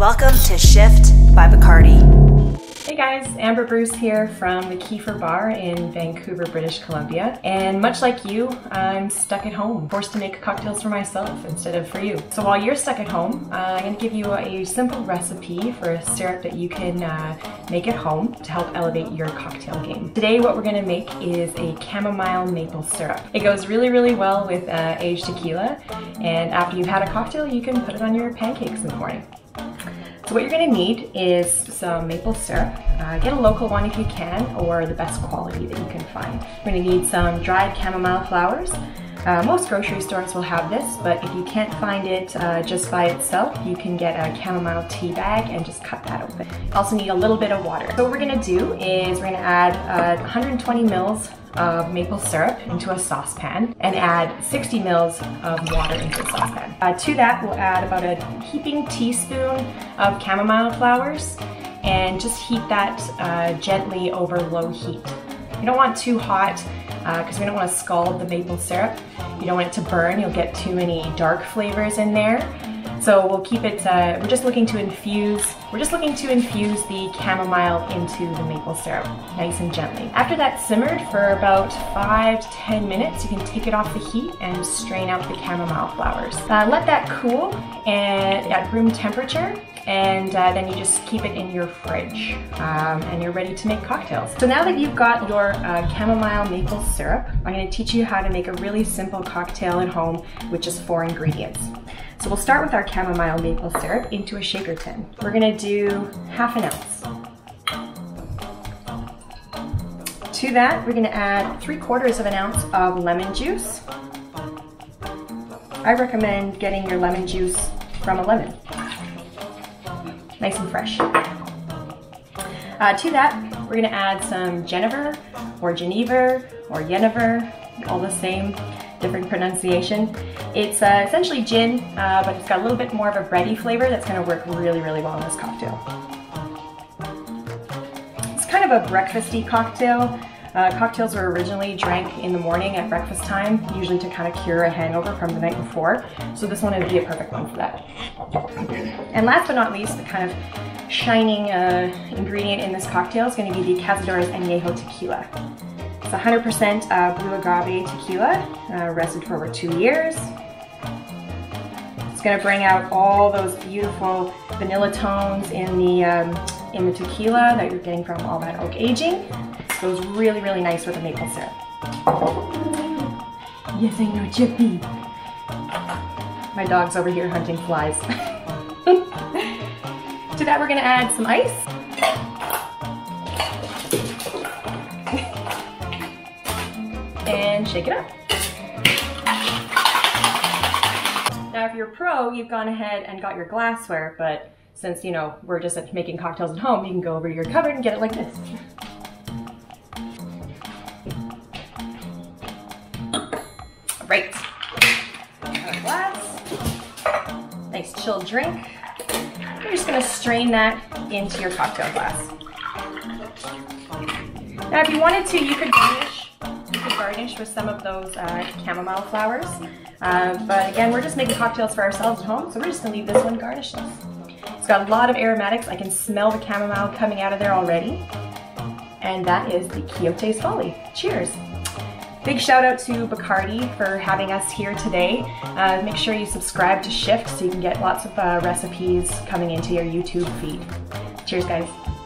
Welcome to Shift by Bacardi. Hey guys, Amber Bruce here from the Keefer Bar in Vancouver, British Columbia. And much like you, I'm stuck at home, forced to make cocktails for myself instead of for you. So while you're stuck at home, uh, I'm gonna give you a simple recipe for a syrup that you can uh, make at home to help elevate your cocktail game. Today what we're gonna make is a chamomile maple syrup. It goes really, really well with uh, aged tequila. And after you've had a cocktail, you can put it on your pancakes in the morning. So what you're gonna need is some maple syrup. Uh, get a local one if you can, or the best quality that you can find. You're gonna need some dried chamomile flowers. Uh, most grocery stores will have this, but if you can't find it uh, just by itself, you can get a chamomile tea bag and just cut that open. Also need a little bit of water. So what we're gonna do is we're gonna add uh, 120 mils of maple syrup into a saucepan and add 60 mils of water into the saucepan. Uh, to that, we'll add about a heaping teaspoon of chamomile flowers and just heat that uh, gently over low heat. You don't want too hot because uh, we don't want to scald the maple syrup. You don't want it to burn, you'll get too many dark flavors in there. So we'll keep it, uh, we're just looking to infuse, we're just looking to infuse the chamomile into the maple syrup, nice and gently. After that's simmered for about five to 10 minutes, you can take it off the heat and strain out the chamomile flowers. Uh, let that cool and at room temperature and uh, then you just keep it in your fridge um, and you're ready to make cocktails. So now that you've got your uh, chamomile maple syrup, I'm going to teach you how to make a really simple cocktail at home with just four ingredients. So we'll start with our chamomile maple syrup into a shaker tin. We're gonna do half an ounce. To that, we're gonna add three quarters of an ounce of lemon juice. I recommend getting your lemon juice from a lemon. Nice and fresh. Uh, to that, we're gonna add some Genever or Genever or Yenever, all the same different pronunciation. It's uh, essentially gin, uh, but it's got a little bit more of a bready flavor that's gonna work really, really well in this cocktail. It's kind of a breakfasty cocktail. Uh, cocktails were originally drank in the morning at breakfast time, usually to kind of cure a hangover from the night before. So this one would be a perfect one for that. And last but not least, the kind of shining uh, ingredient in this cocktail is going to be the Cazadores Añejo Tequila. It's 100% uh, blue agave tequila, uh, rested for over two years. It's gonna bring out all those beautiful vanilla tones in the, um, in the tequila that you're getting from all that oak aging. It goes really, really nice with the maple syrup. Yes, I know, Chippy. My dog's over here hunting flies. to that, we're gonna add some ice. Shake it up. Now if you're pro, you've gone ahead and got your glassware, but since, you know, we're just making cocktails at home, you can go over to your cupboard and get it like this. Right. glass. Nice chilled drink. You're just gonna strain that into your cocktail glass. Now if you wanted to, you could garnish with some of those uh, chamomile flowers. Uh, but again, we're just making cocktails for ourselves at home, so we're just gonna leave this one garnishless. It's got a lot of aromatics. I can smell the chamomile coming out of there already. And that is the Quixote's Folly. Cheers. Big shout out to Bacardi for having us here today. Uh, make sure you subscribe to Shift so you can get lots of uh, recipes coming into your YouTube feed. Cheers guys.